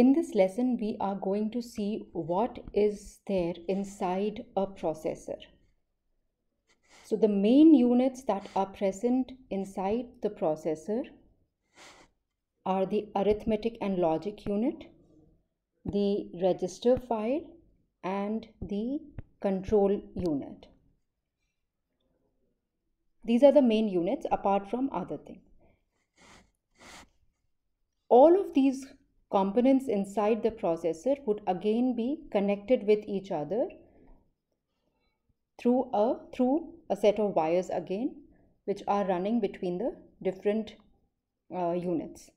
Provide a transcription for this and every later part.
In this lesson, we are going to see what is there inside a processor. So the main units that are present inside the processor are the arithmetic and logic unit, the register file and the control unit. These are the main units apart from other things. All of these components inside the processor would again be connected with each other through a through a set of wires again which are running between the different uh, units.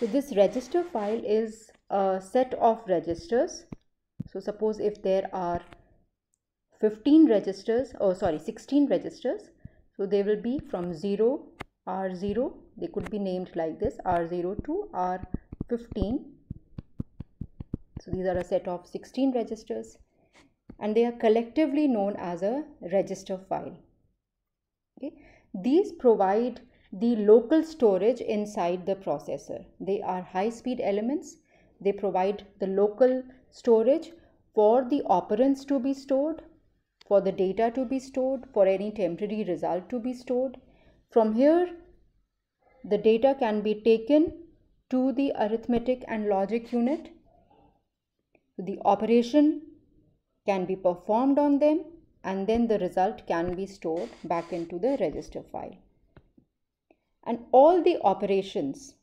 So this register file is a set of registers. So suppose if there are 15 registers or oh sorry 16 registers so they will be from 0 r0 they could be named like this r0 to r15 so these are a set of 16 registers and they are collectively known as a register file. Okay. These provide the local storage inside the processor. They are high speed elements. They provide the local storage for the operands to be stored for the data to be stored for any temporary result to be stored. From here the data can be taken to the arithmetic and logic unit the operation can be performed on them and then the result can be stored back into the register file. And all the operations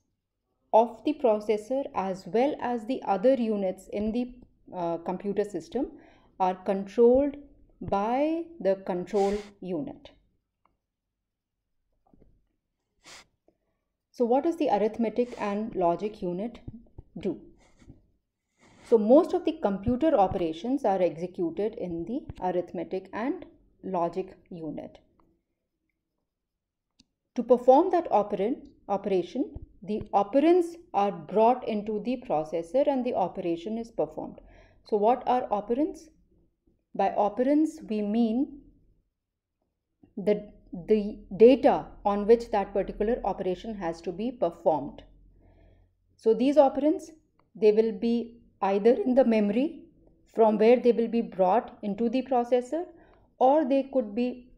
of the processor as well as the other units in the uh, computer system are controlled by the control unit. So what does the arithmetic and logic unit do? So most of the computer operations are executed in the arithmetic and logic unit. To perform that operand, operation, the operands are brought into the processor and the operation is performed. So what are operands? By operands we mean the, the data on which that particular operation has to be performed. So these operands, they will be either in the memory from where they will be brought into the processor or they could be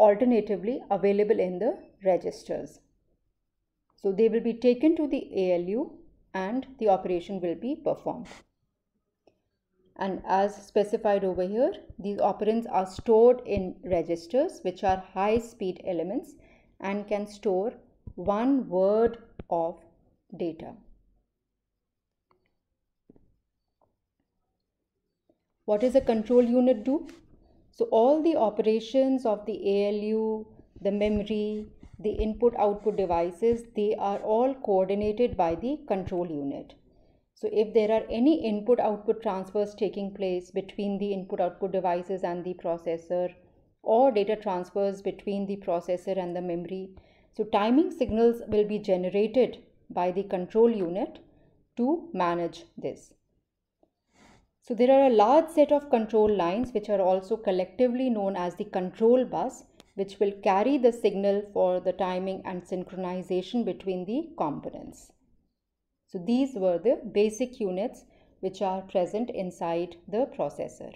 alternatively available in the registers. So they will be taken to the ALU and the operation will be performed. And as specified over here, these operands are stored in registers which are high speed elements and can store one word of data. What does a control unit do? So all the operations of the ALU, the memory, the input output devices, they are all coordinated by the control unit. So if there are any input output transfers taking place between the input output devices and the processor or data transfers between the processor and the memory, so timing signals will be generated by the control unit to manage this. So there are a large set of control lines which are also collectively known as the control bus which will carry the signal for the timing and synchronization between the components. So these were the basic units which are present inside the processor.